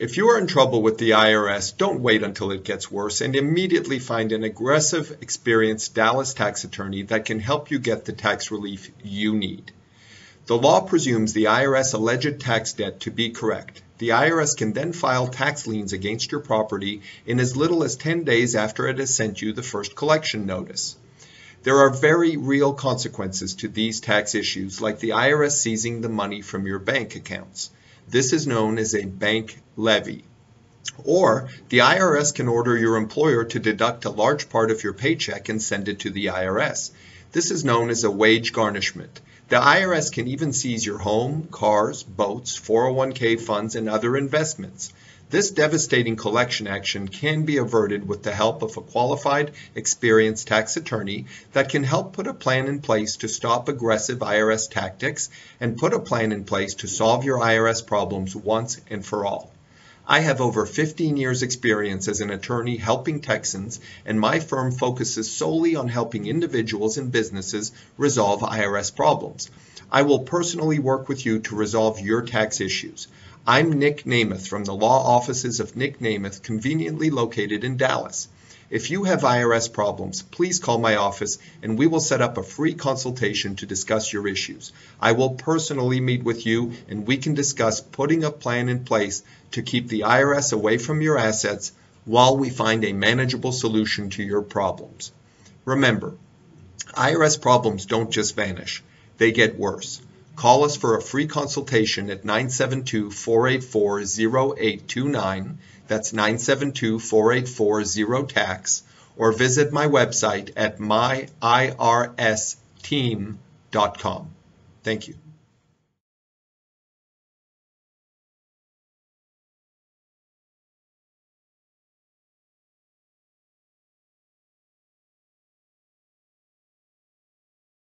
If you are in trouble with the IRS, don't wait until it gets worse and immediately find an aggressive, experienced Dallas tax attorney that can help you get the tax relief you need. The law presumes the IRS alleged tax debt to be correct. The IRS can then file tax liens against your property in as little as 10 days after it has sent you the first collection notice. There are very real consequences to these tax issues, like the IRS seizing the money from your bank accounts. This is known as a bank levy. Or the IRS can order your employer to deduct a large part of your paycheck and send it to the IRS. This is known as a wage garnishment. The IRS can even seize your home, cars, boats, 401k funds, and other investments. This devastating collection action can be averted with the help of a qualified, experienced tax attorney that can help put a plan in place to stop aggressive IRS tactics and put a plan in place to solve your IRS problems once and for all. I have over 15 years experience as an attorney helping Texans and my firm focuses solely on helping individuals and businesses resolve IRS problems. I will personally work with you to resolve your tax issues. I'm Nick Nemeth from the law offices of Nick Nemeth, conveniently located in Dallas. If you have IRS problems, please call my office and we will set up a free consultation to discuss your issues. I will personally meet with you and we can discuss putting a plan in place to keep the IRS away from your assets while we find a manageable solution to your problems. Remember, IRS problems don't just vanish, they get worse. Call us for a free consultation at 972 484 0829. That's 972 484 tax. Or visit my website at myirsteam.com. Thank you.